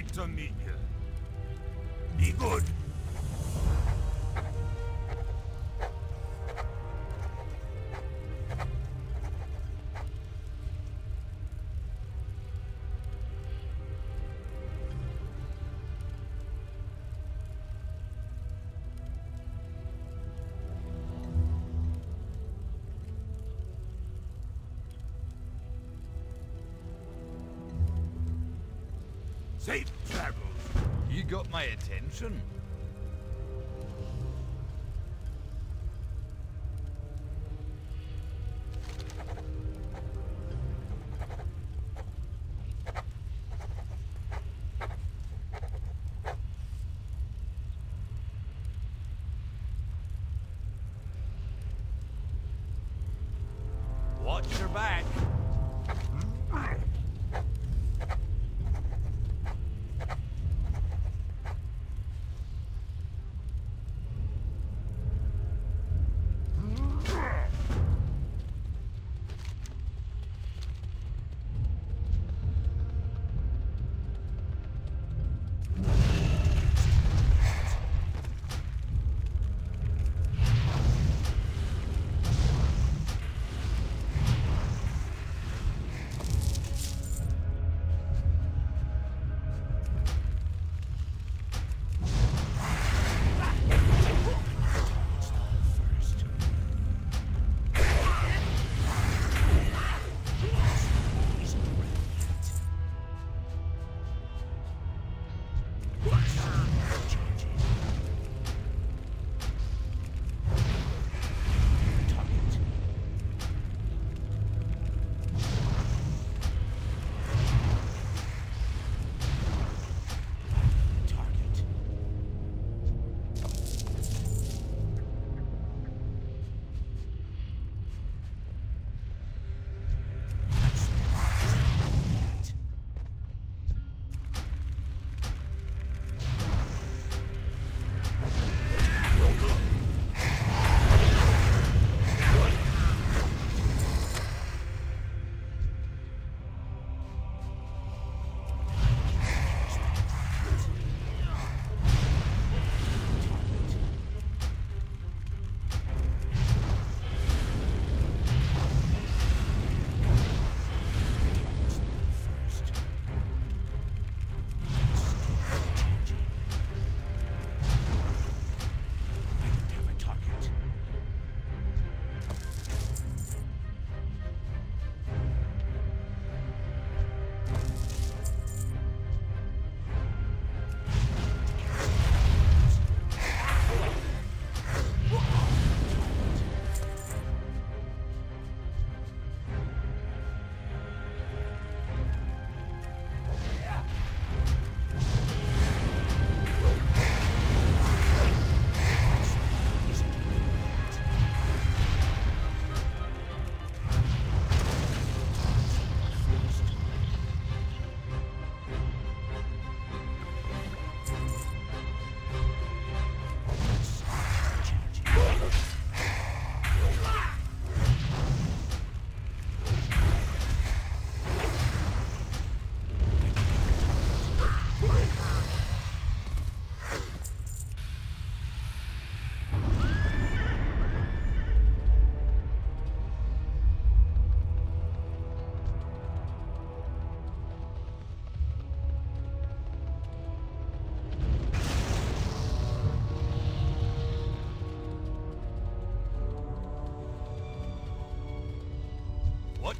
great to meet you. Be good. Safe travels. You got my attention.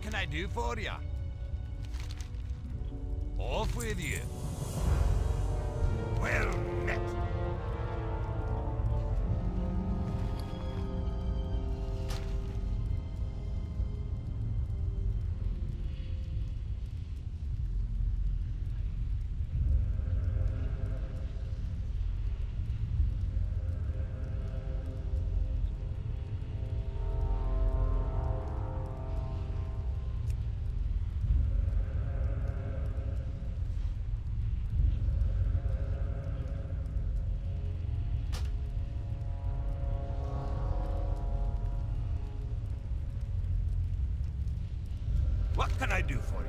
What can I do for you? Off with you. do for you?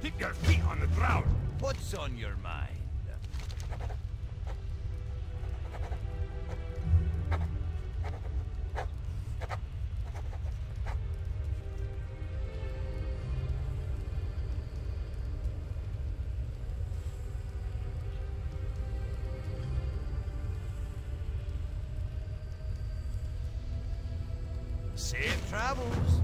Keep your feet on the ground! What's on your mind? Safe travels.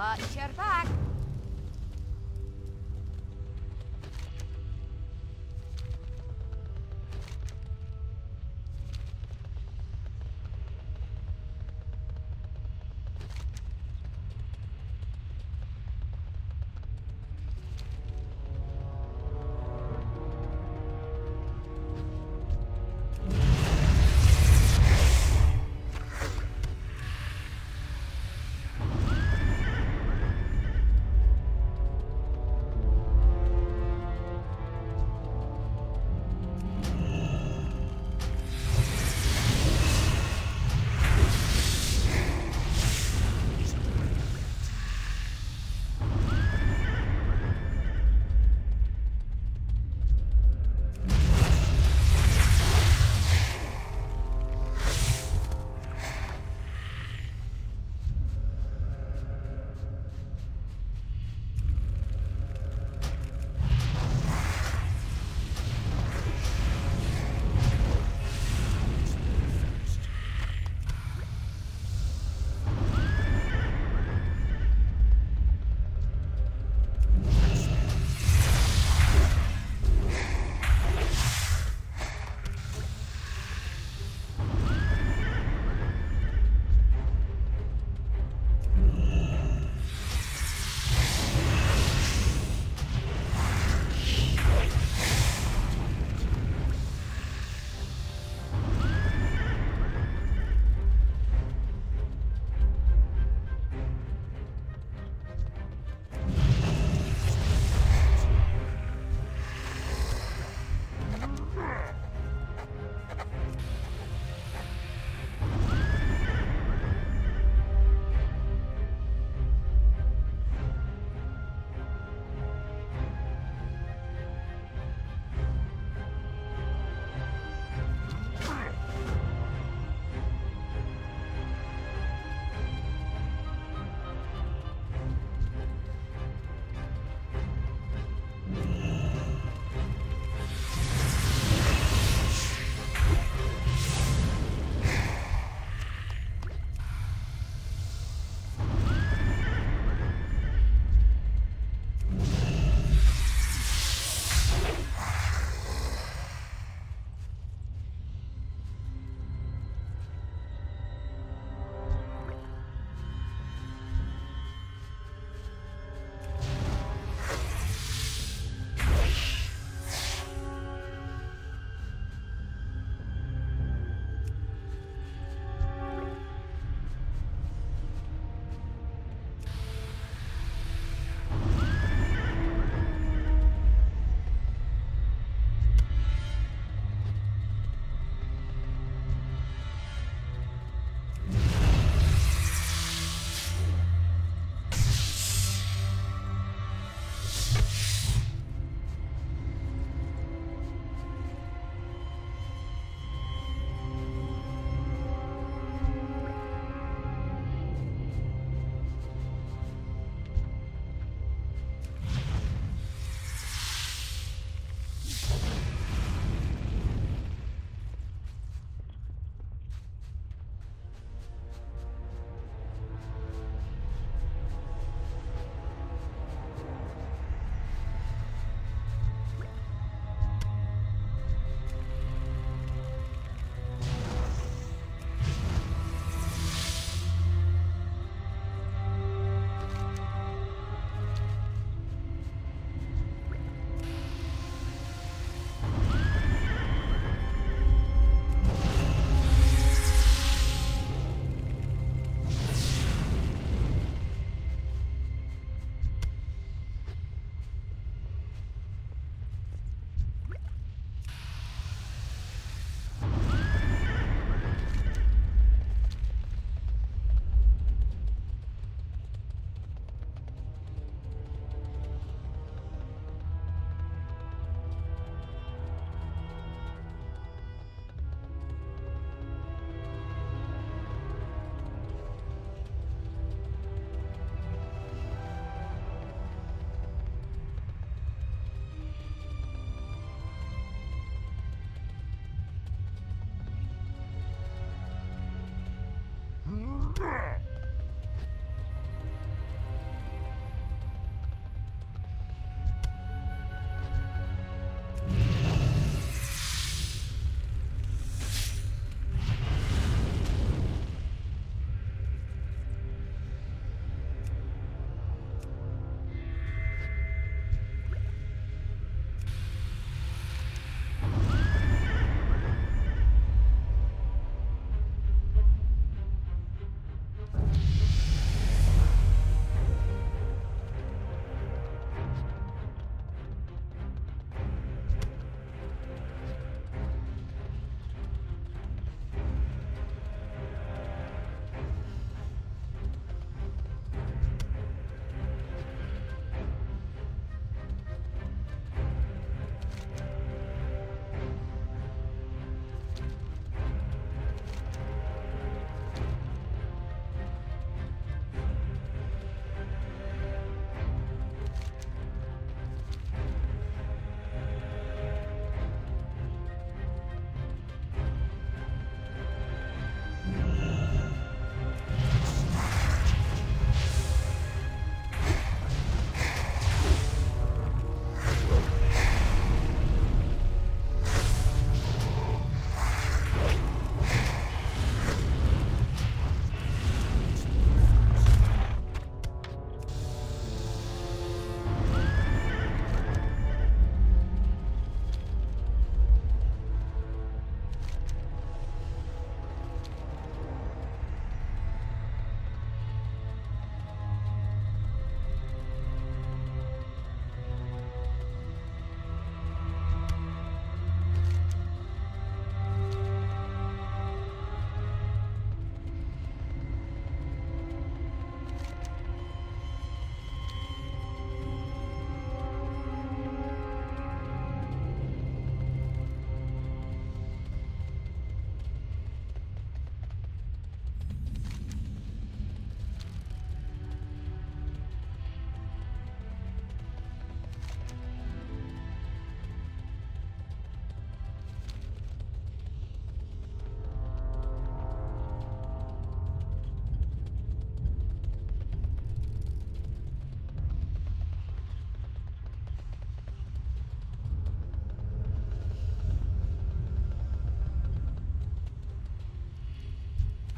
Watch your back.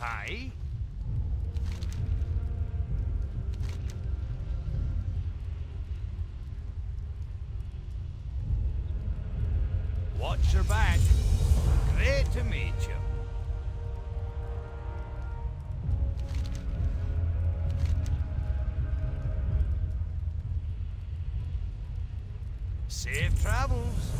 Aye? Watch your back. Great to meet you. Safe travels.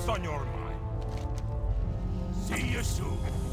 What's on your mind? See you soon.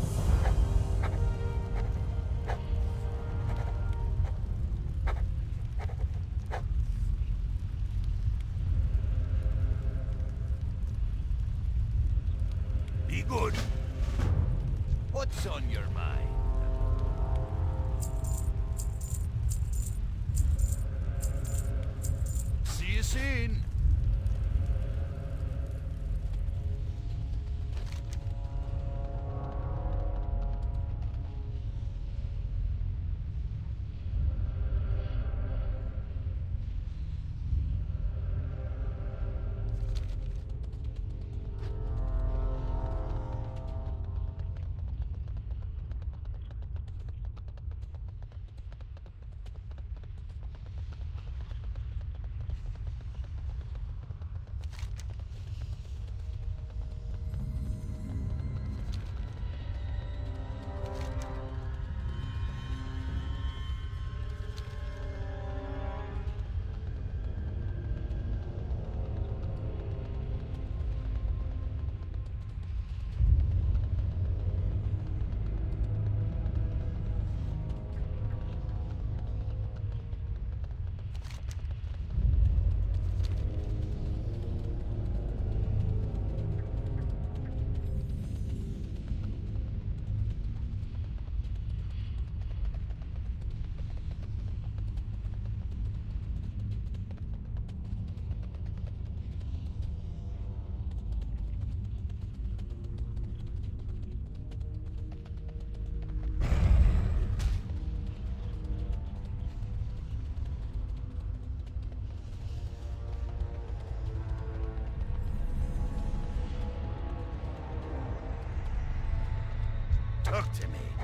Talk to me.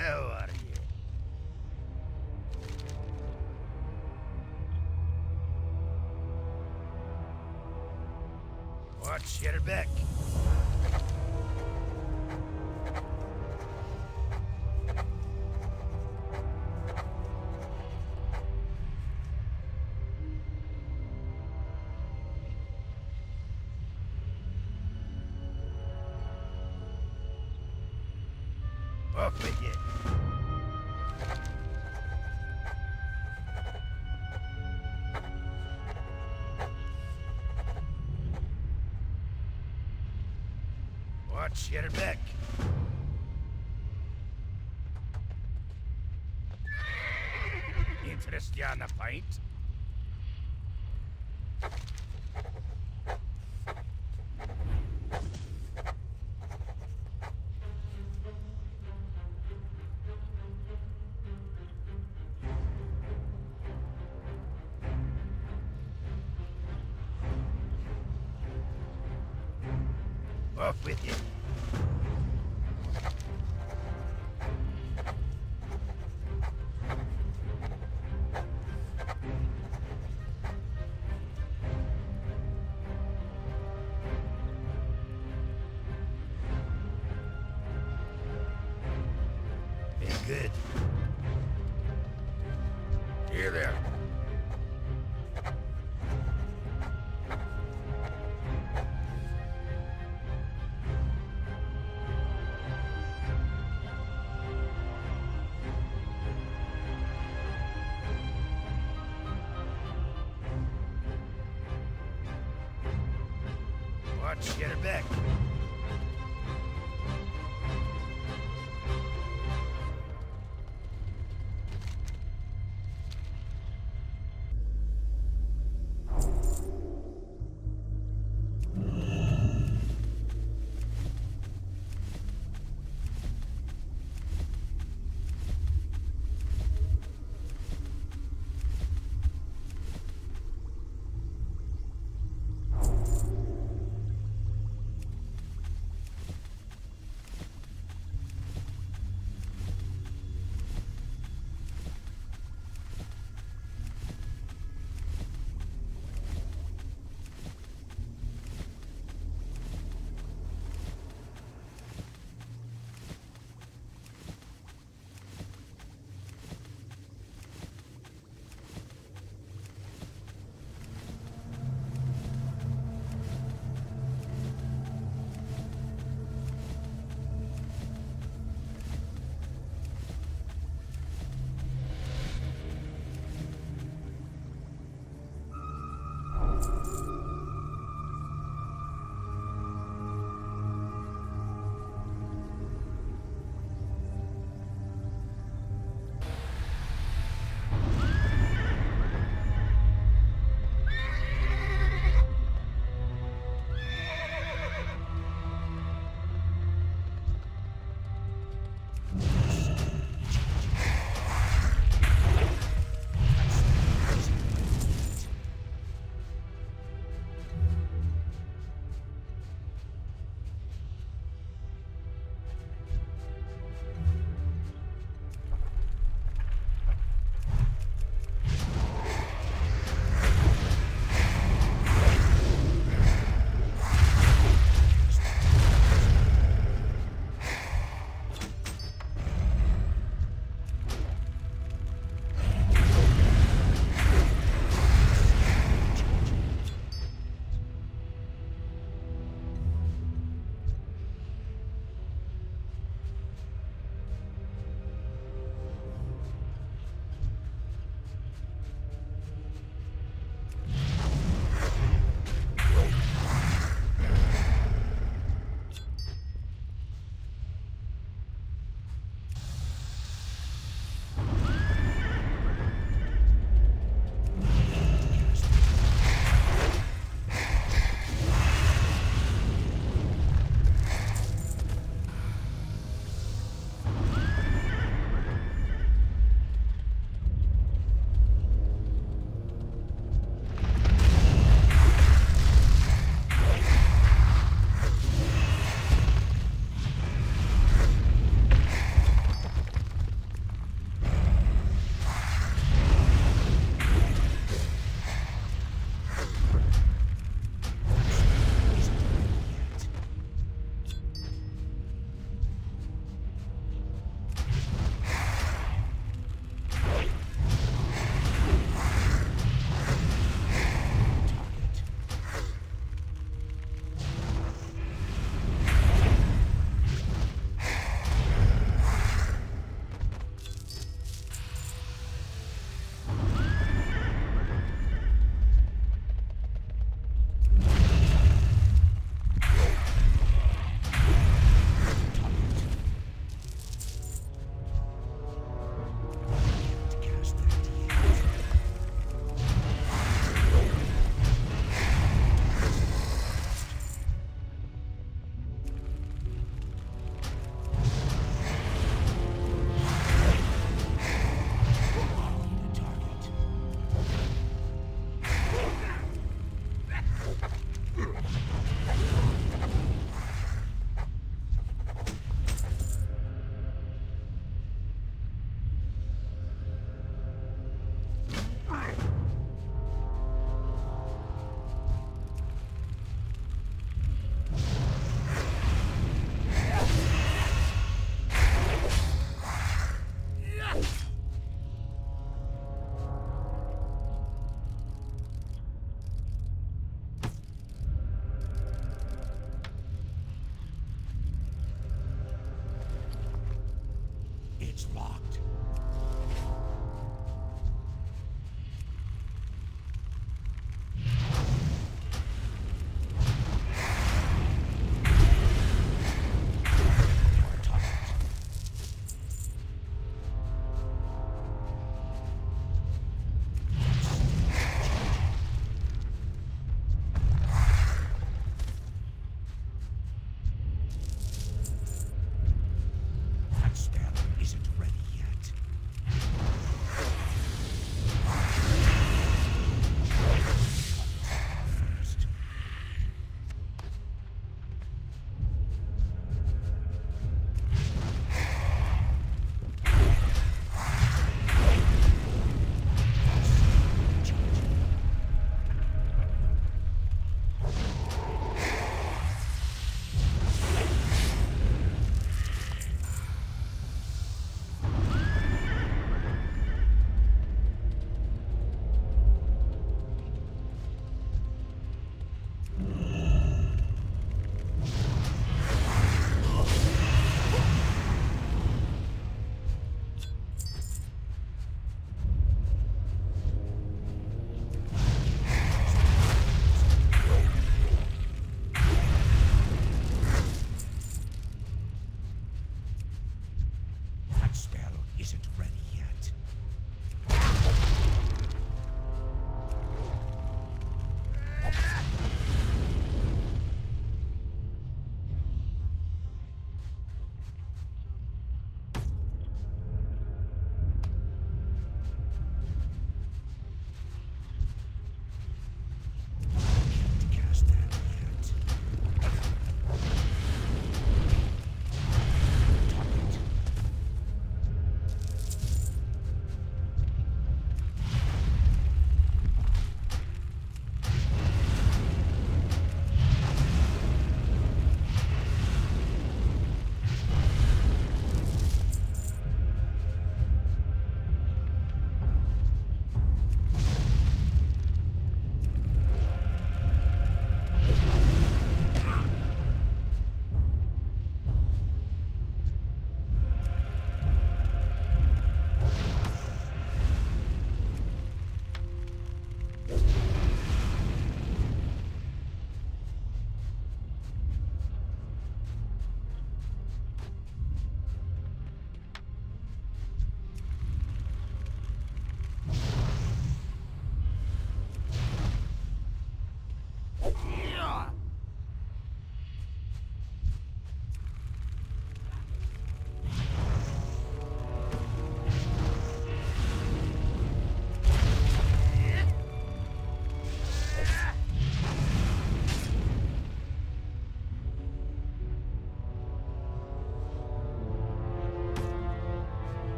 How are you? Watch your back. Watch your back. Interest you on a pint?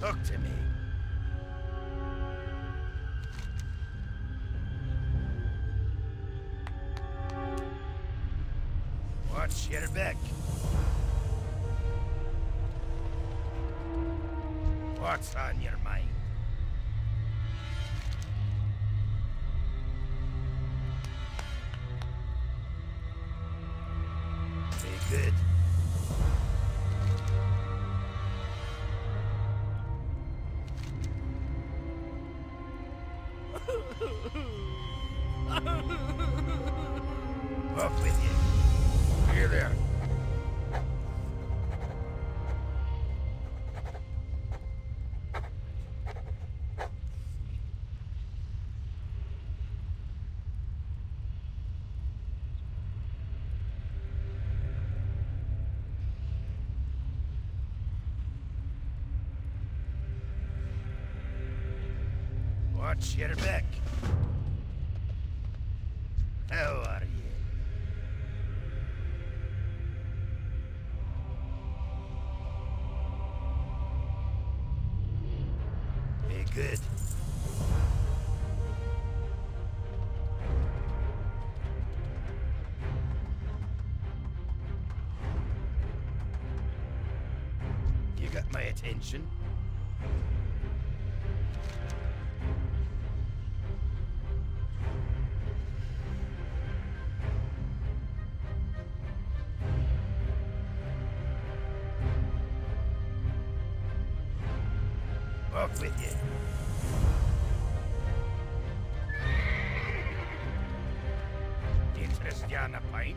Talk to me. Watch your back. How are you? Be good. You got my attention. With you. Interest you on a pint?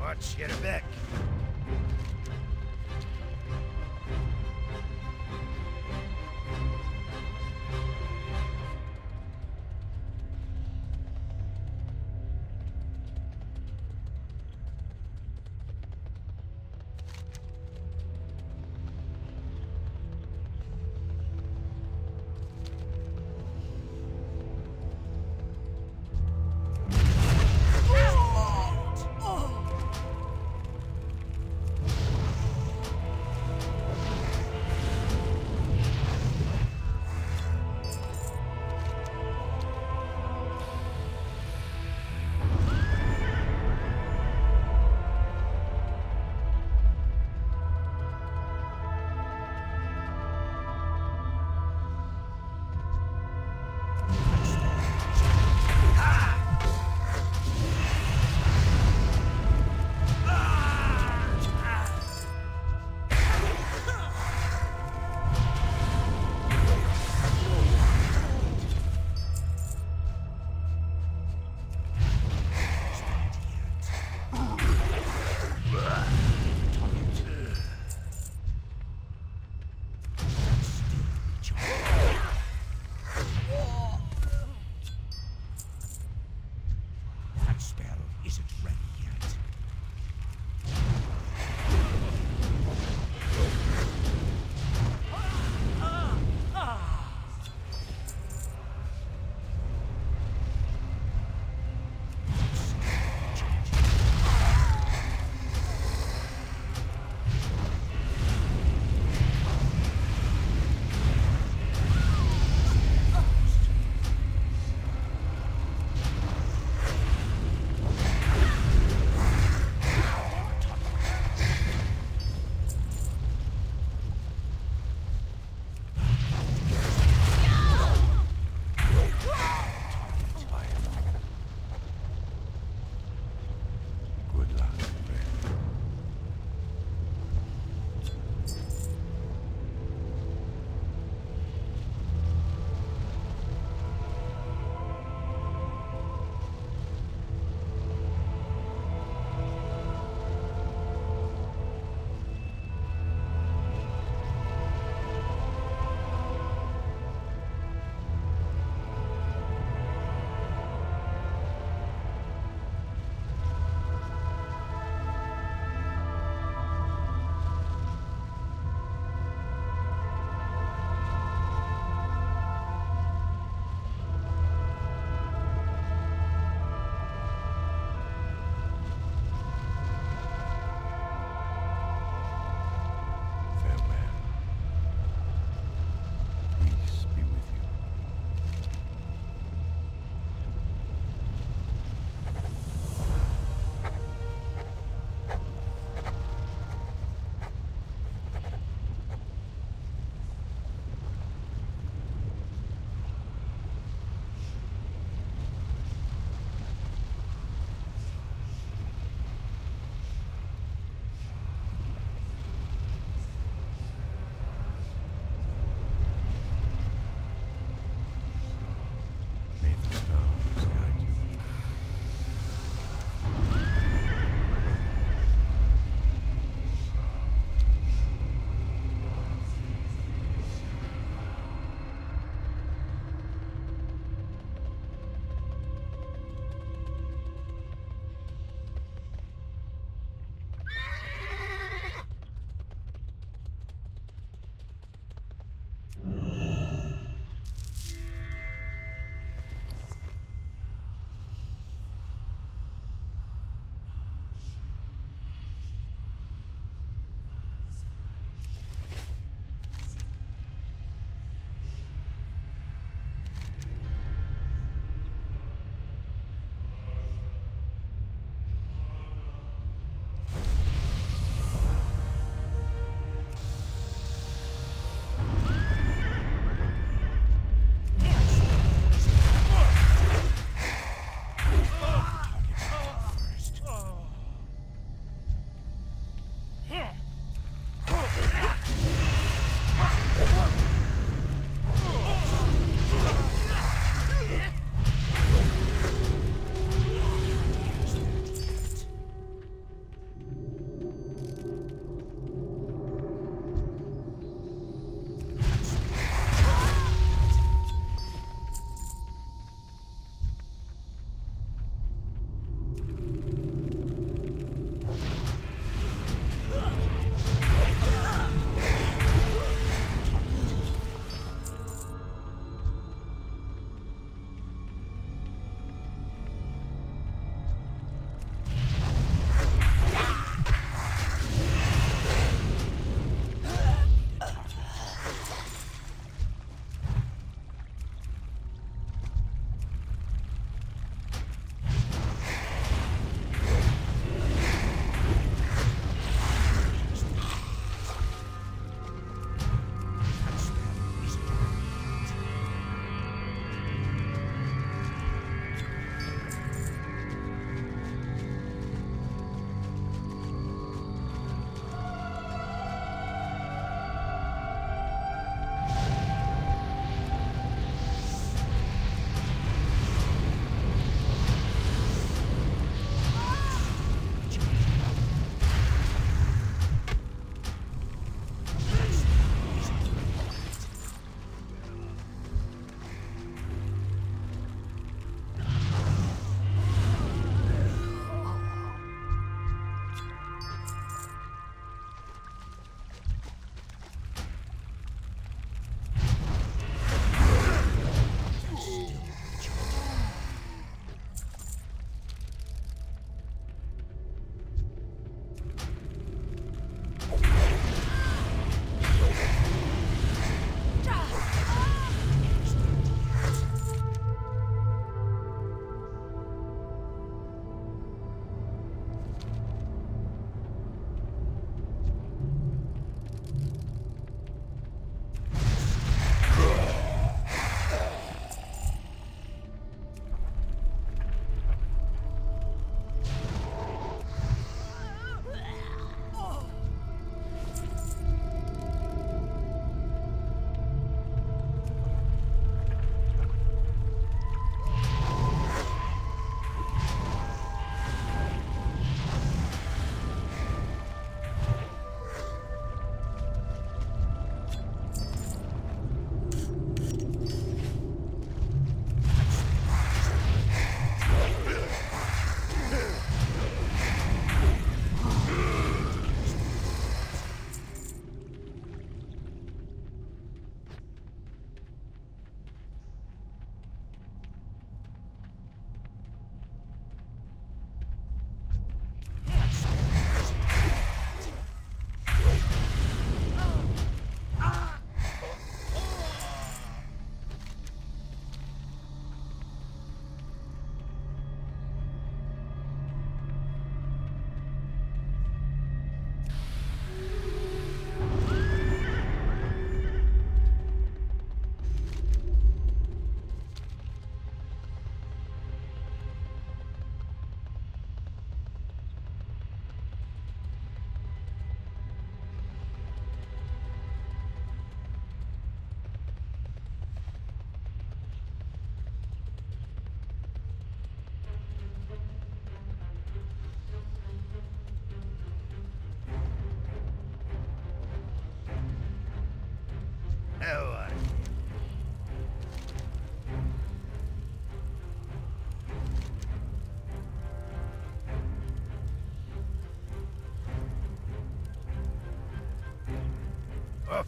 Watch your back.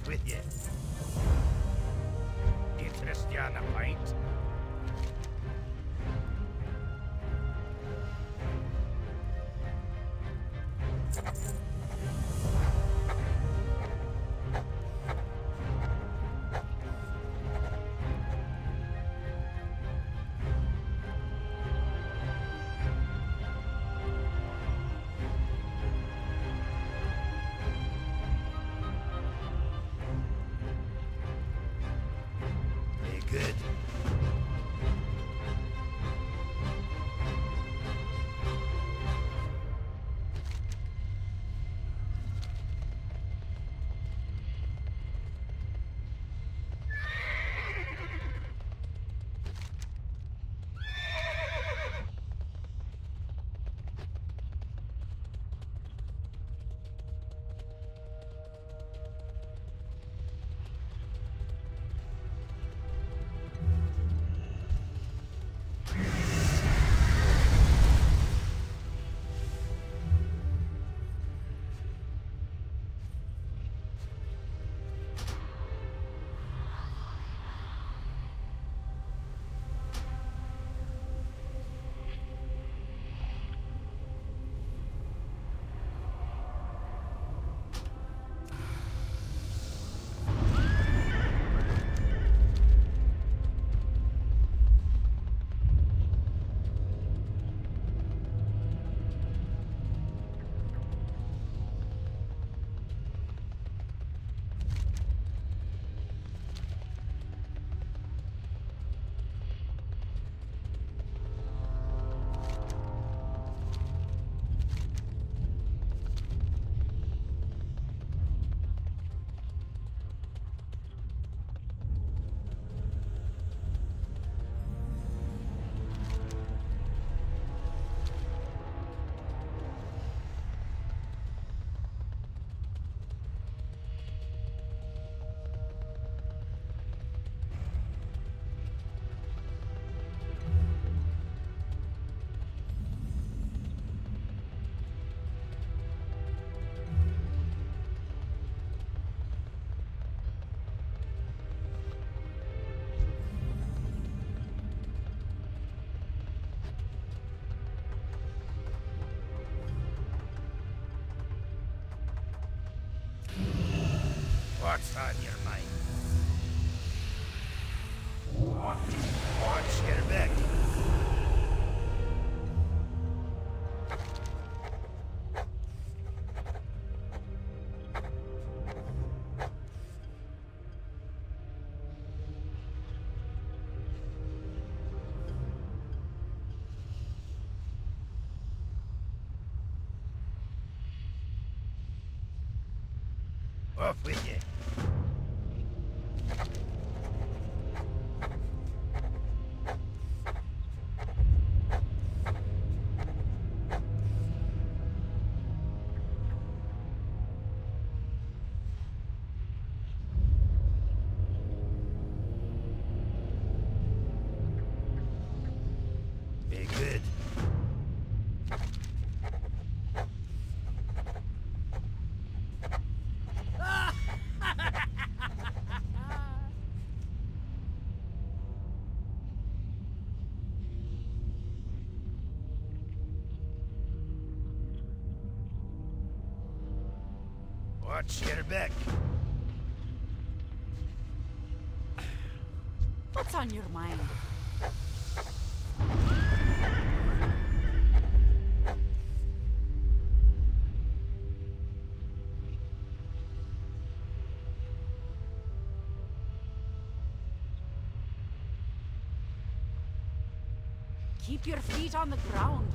With you. Good. What's on your Watch back. What's on your mind? Keep your feet on the ground.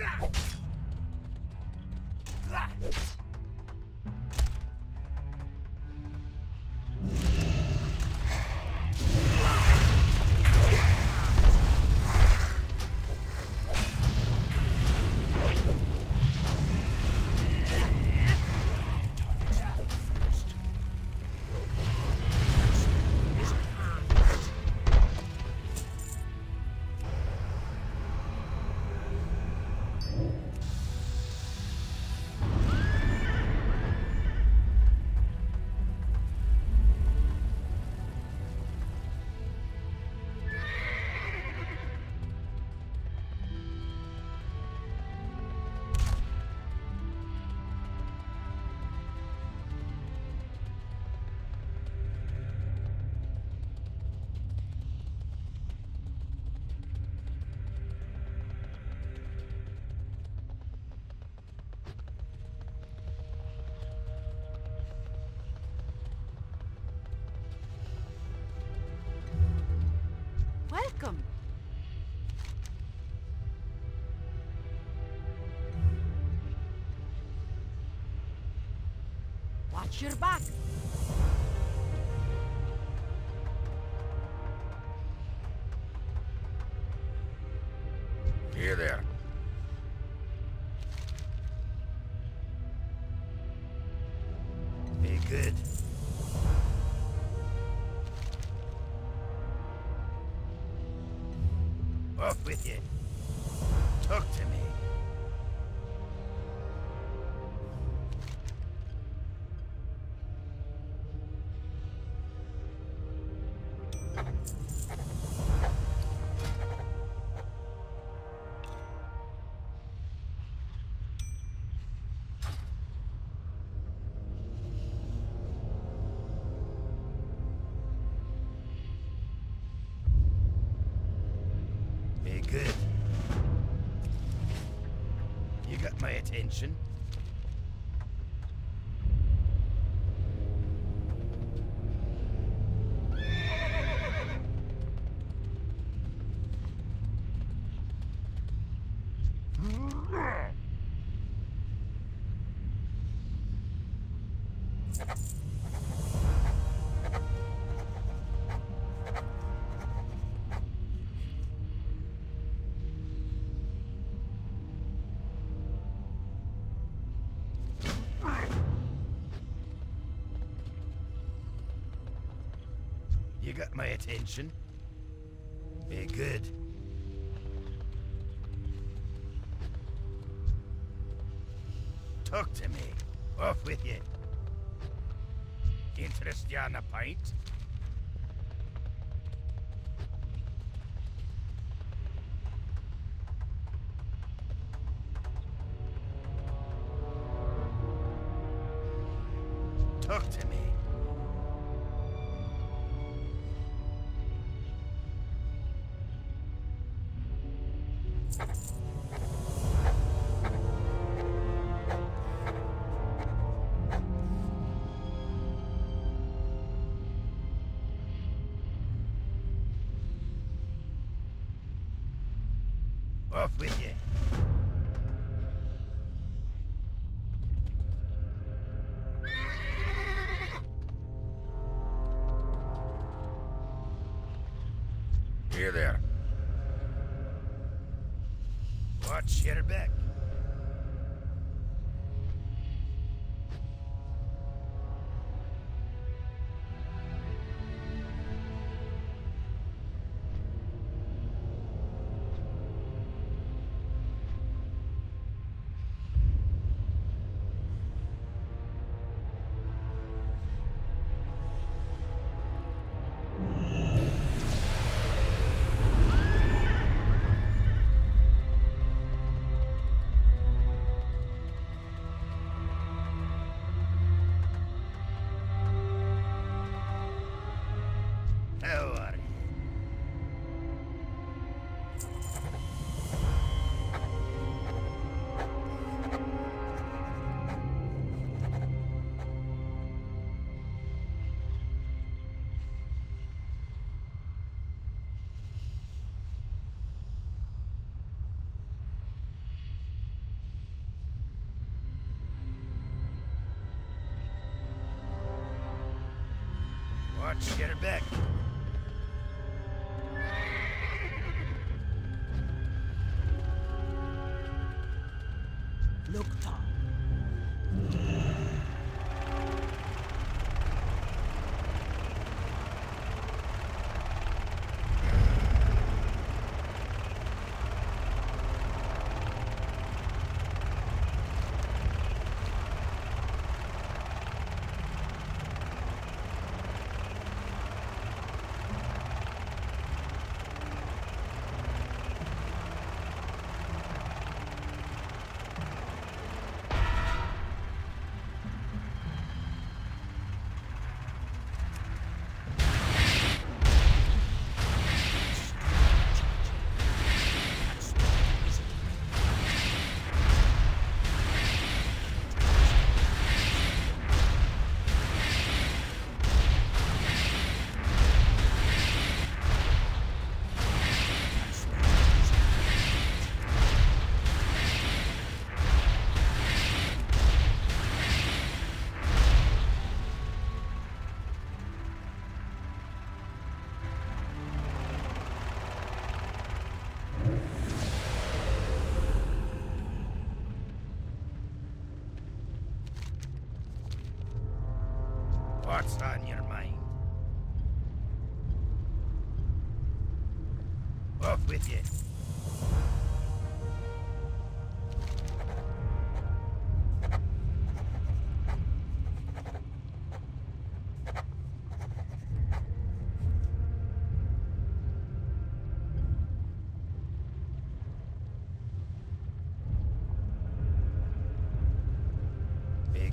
Welcome. Watch attention. Got my attention. Be good. Talk to me. Off with you. Interest you on a pint?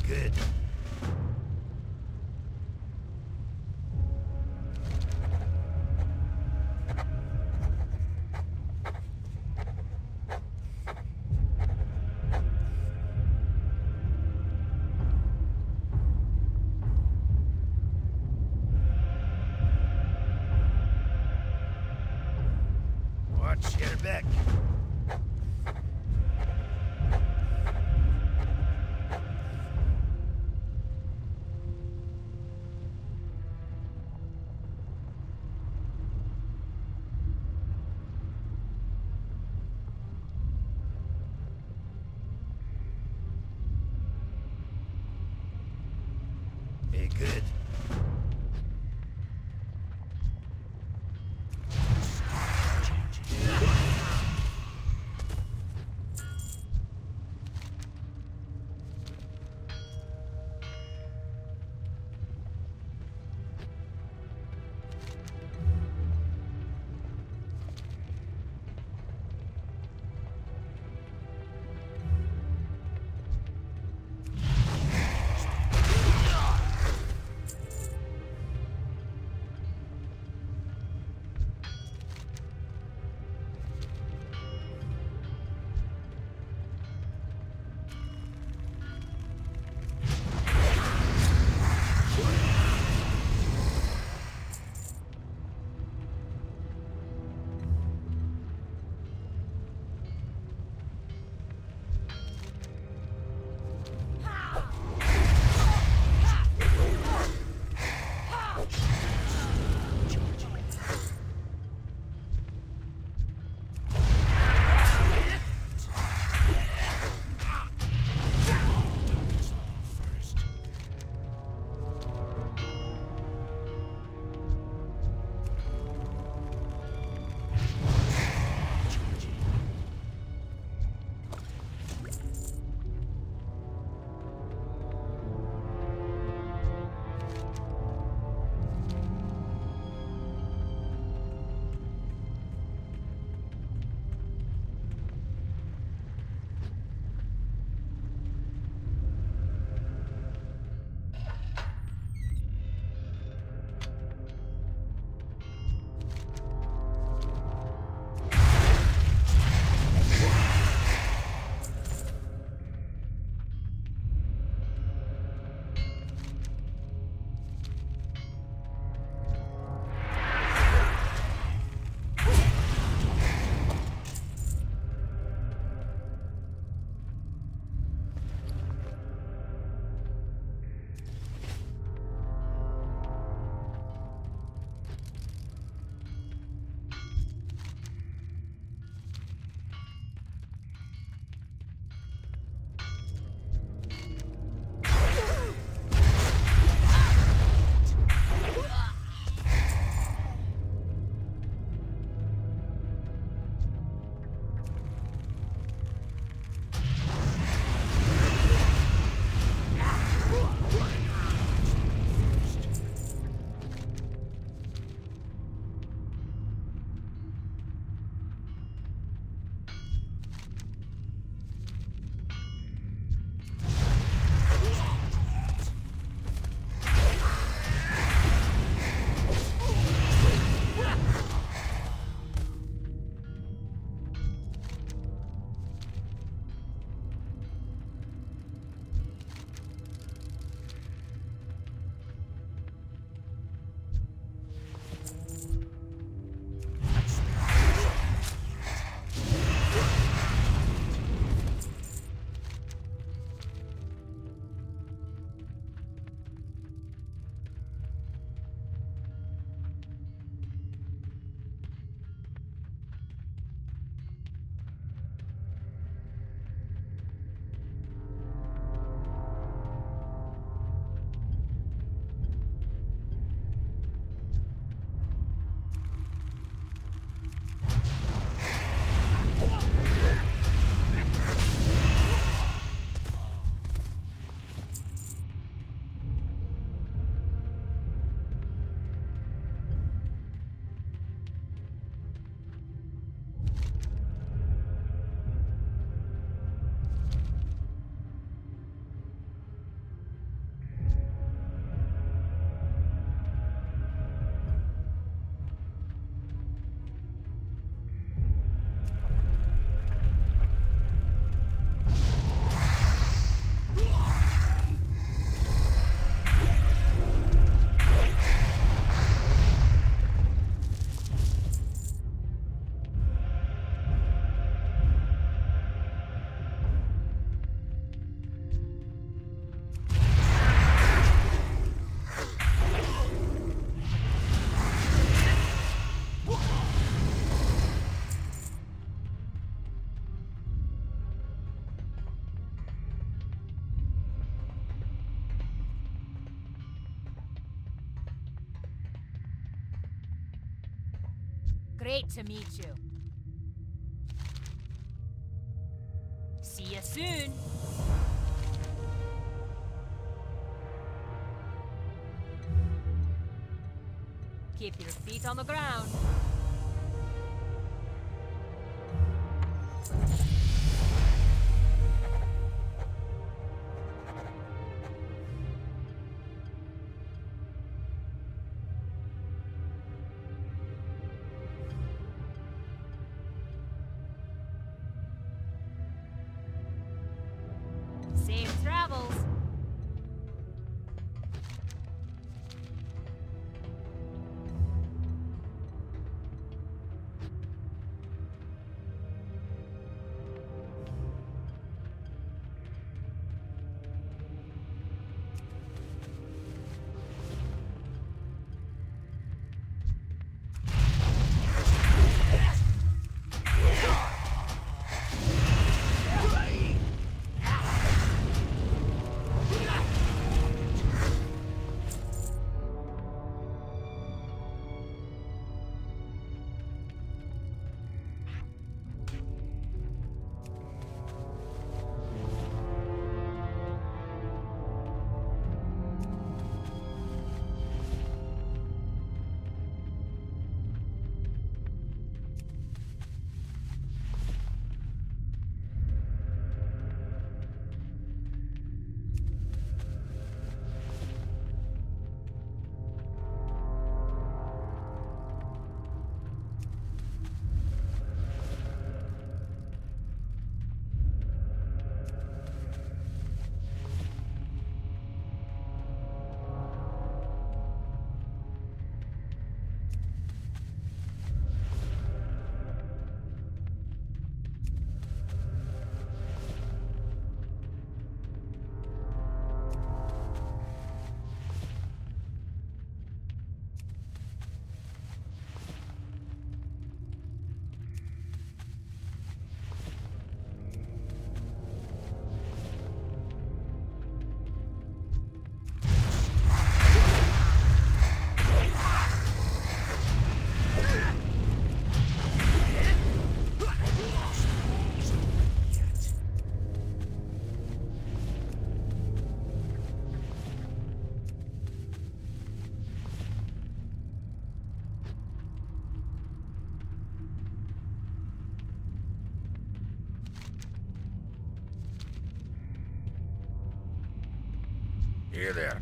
Good. Great to meet you. See you soon. Keep your feet on the ground. Here there.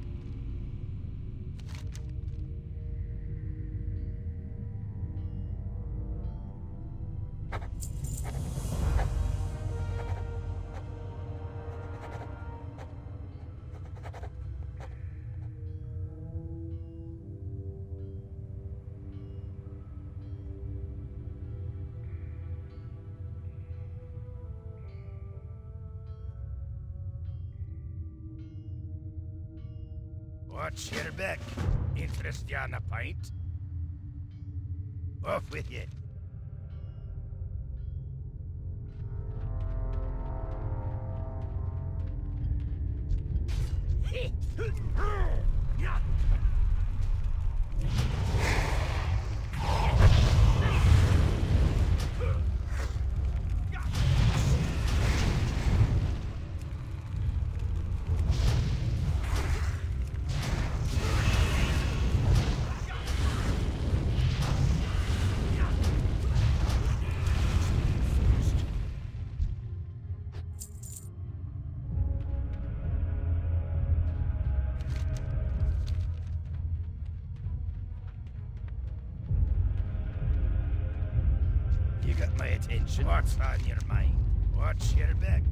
What's your back? Interest you on a pint? Off with. You What's on your mind? What's your back?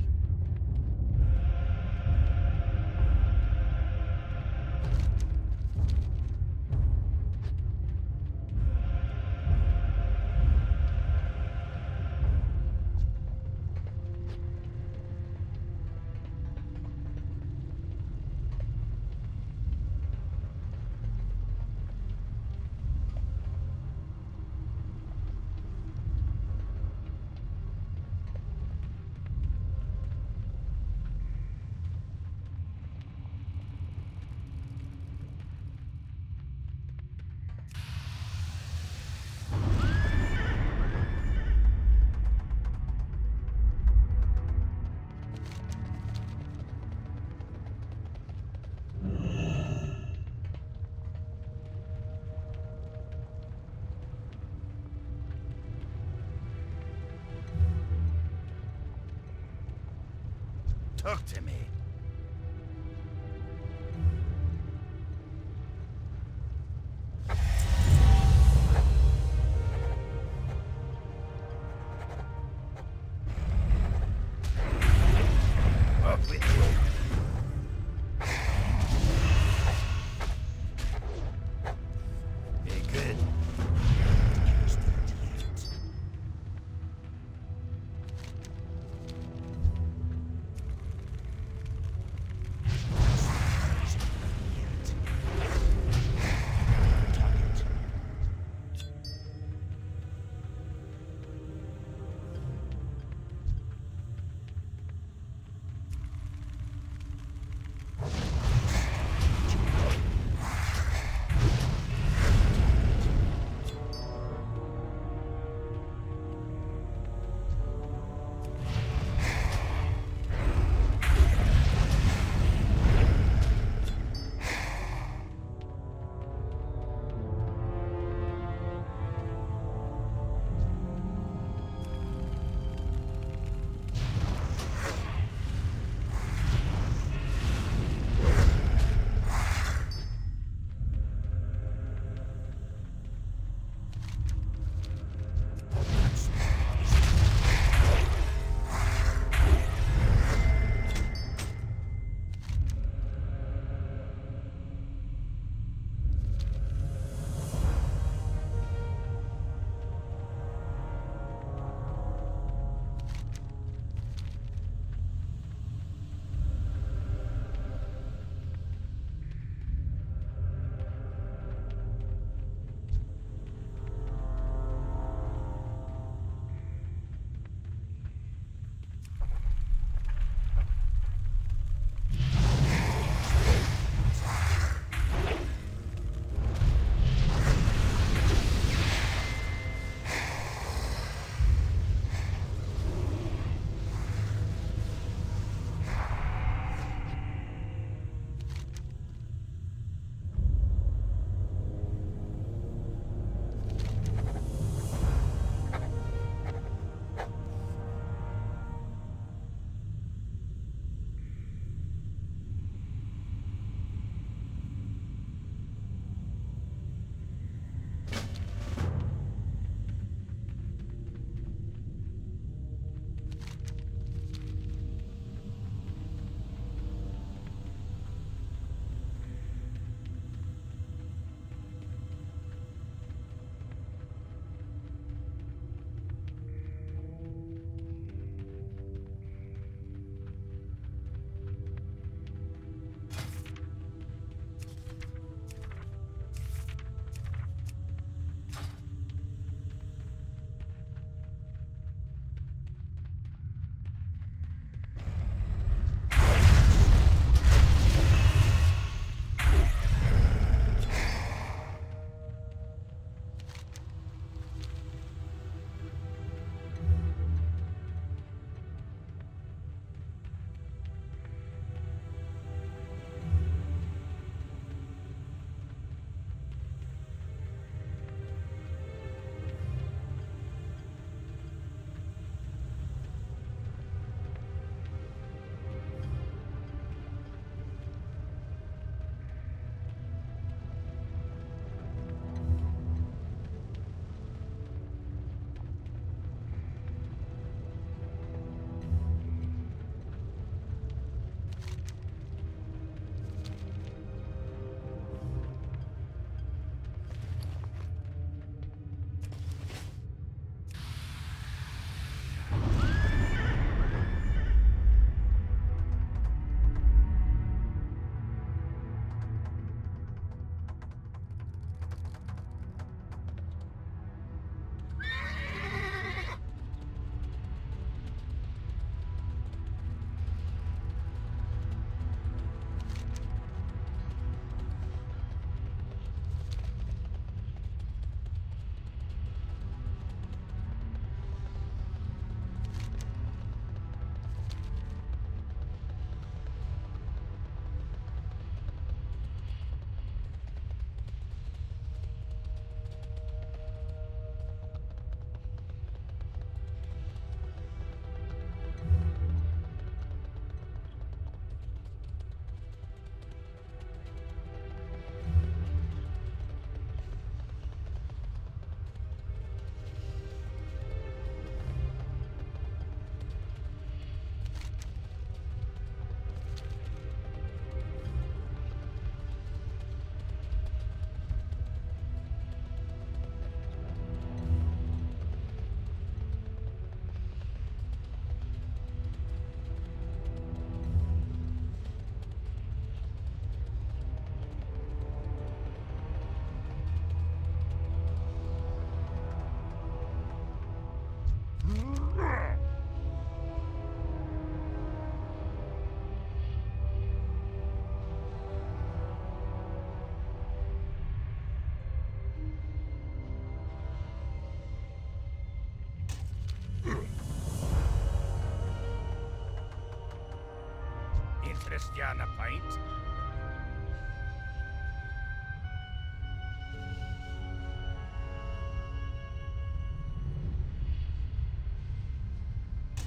Christiana pint.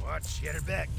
What's your back?